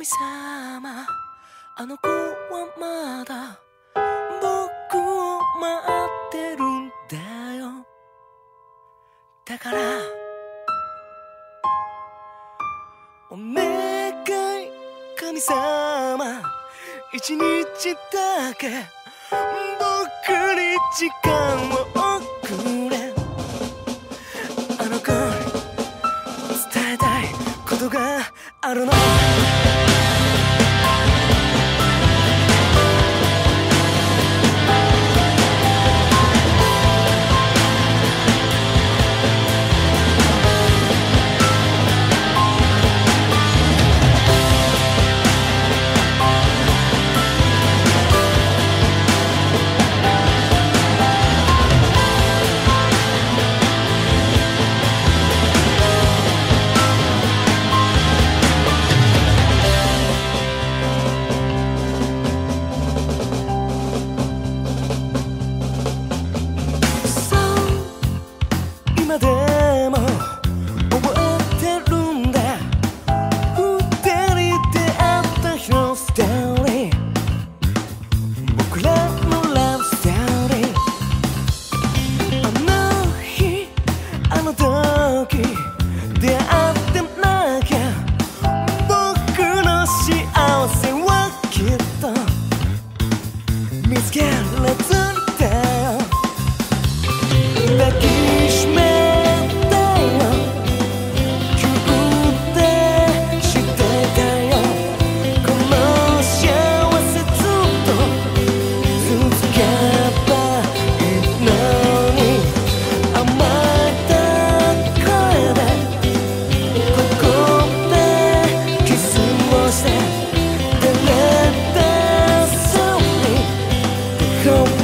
神様あの子はまだ僕を待ってるんだよ。だからお願い神様一日だけ僕に時間をくれ。あの子伝えたいことがあるの。直到。Oh.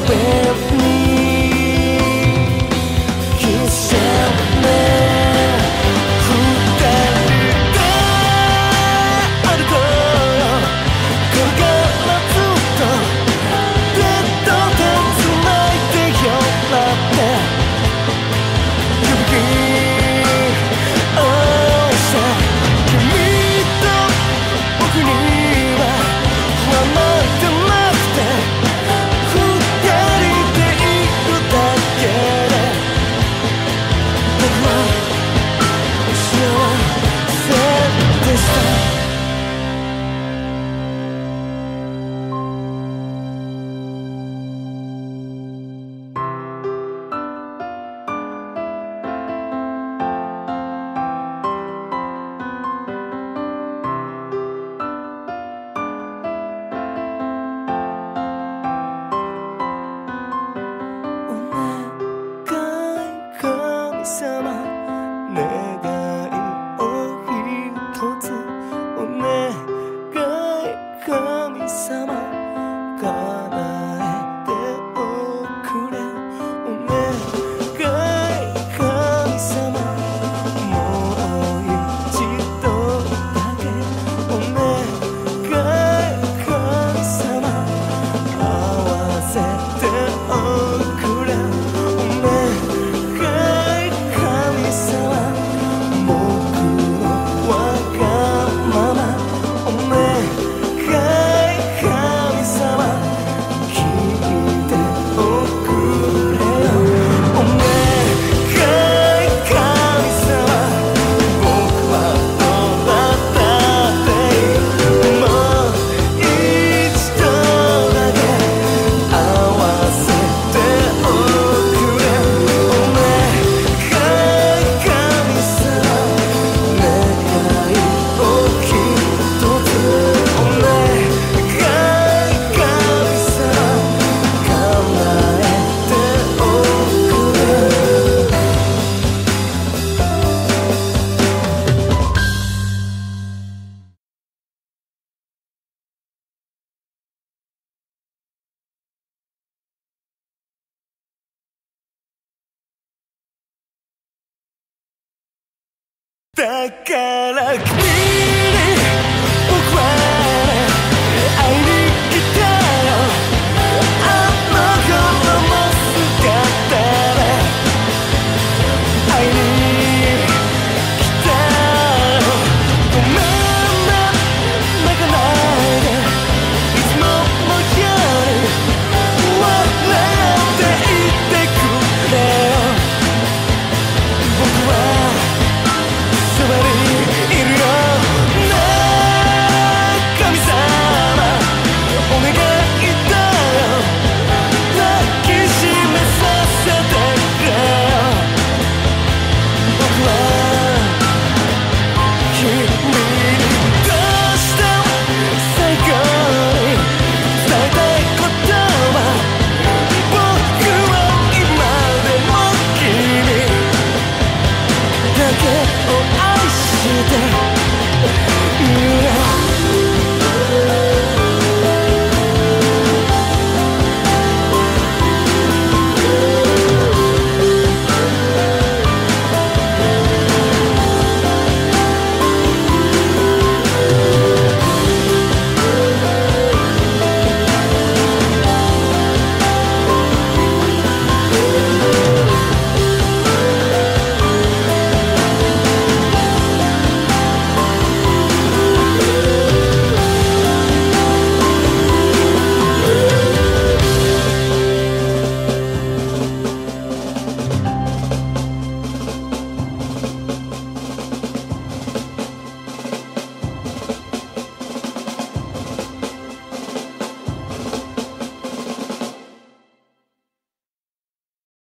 だから君